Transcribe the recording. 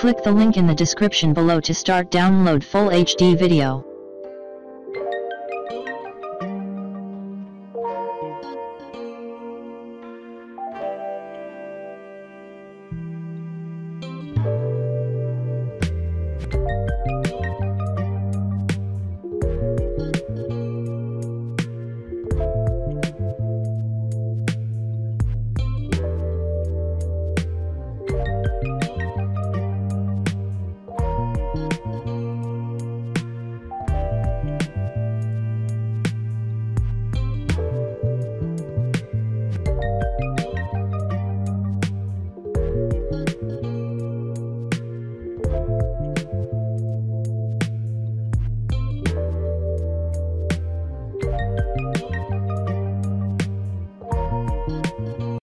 Click the link in the description below to start download full HD video.